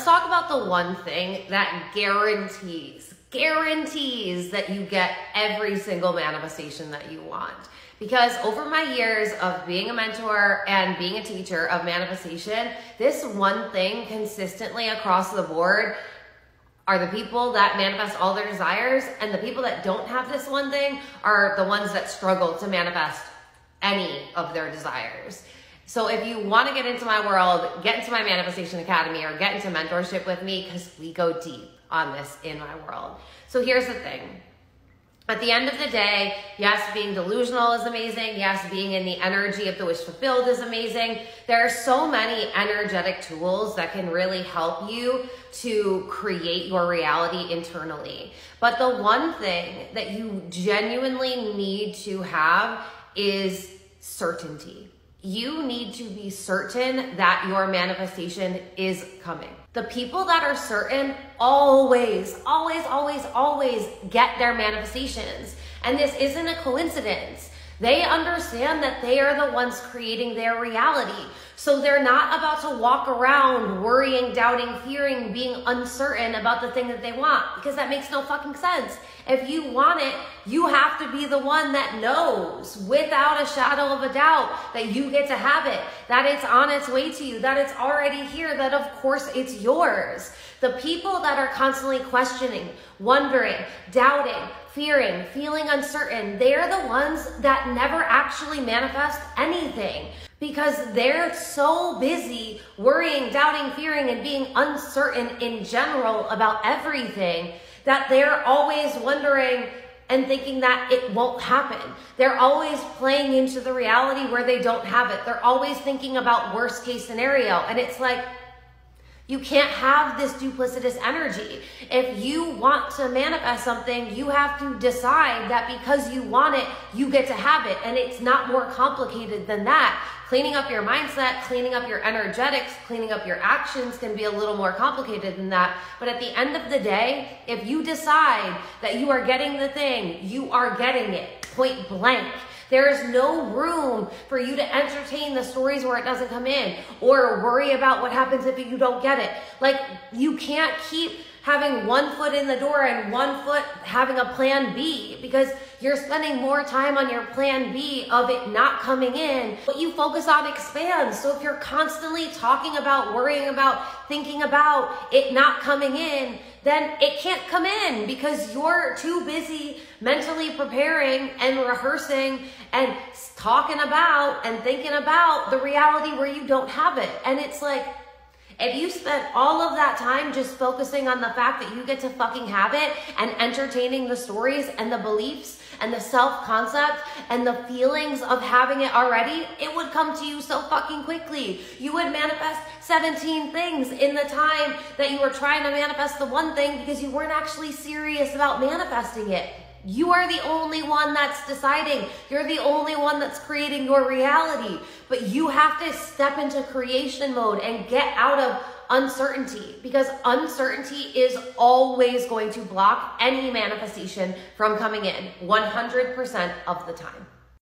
Let's talk about the one thing that guarantees, guarantees that you get every single manifestation that you want. Because over my years of being a mentor and being a teacher of manifestation, this one thing consistently across the board are the people that manifest all their desires, and the people that don't have this one thing are the ones that struggle to manifest any of their desires. So if you want to get into my world, get into my Manifestation Academy or get into mentorship with me because we go deep on this in my world. So here's the thing. At the end of the day, yes, being delusional is amazing. Yes, being in the energy of the wish fulfilled is amazing. There are so many energetic tools that can really help you to create your reality internally. But the one thing that you genuinely need to have is certainty you need to be certain that your manifestation is coming. The people that are certain always, always, always, always get their manifestations. And this isn't a coincidence. They understand that they are the ones creating their reality. So they're not about to walk around worrying, doubting, fearing, being uncertain about the thing that they want because that makes no fucking sense. If you want it, you have to be the one that knows without a shadow of a doubt that you get to have it, that it's on its way to you, that it's already here, that of course it's yours. The people that are constantly questioning, wondering, doubting, fearing, feeling uncertain, they're the ones that never actually manifest anything because they're so busy worrying, doubting, fearing, and being uncertain in general about everything that they're always wondering and thinking that it won't happen. They're always playing into the reality where they don't have it. They're always thinking about worst case scenario. And it's like, you can't have this duplicitous energy. If you want to manifest something, you have to decide that because you want it, you get to have it. And it's not more complicated than that. Cleaning up your mindset, cleaning up your energetics, cleaning up your actions can be a little more complicated than that. But at the end of the day, if you decide that you are getting the thing, you are getting it point blank. There is no room for you to entertain the stories where it doesn't come in or worry about what happens if you don't get it. Like, you can't keep having one foot in the door and one foot having a plan B because you're spending more time on your plan B of it not coming in. What you focus on expands. So if you're constantly talking about, worrying about, thinking about it not coming in, then it can't come in because you're too busy mentally preparing and rehearsing and talking about and thinking about the reality where you don't have it. And it's like, if you spent all of that time just focusing on the fact that you get to fucking have it and entertaining the stories and the beliefs and the self concept and the feelings of having it already, it would come to you so fucking quickly. You would manifest 17 things in the time that you were trying to manifest the one thing because you weren't actually serious about manifesting it. You are the only one that's deciding. You're the only one that's creating your reality. But you have to step into creation mode and get out of uncertainty because uncertainty is always going to block any manifestation from coming in 100% of the time.